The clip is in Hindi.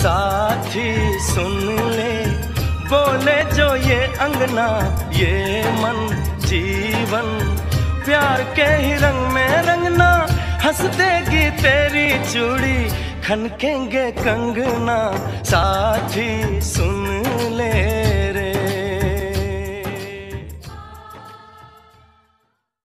साथी सुन ले। बोले जो ये अंगना, ये मन, जीवन। प्यार के ही रंग में रंगना, हंस देगी तेरी चूड़ी, खनकेंगे कंगना। सा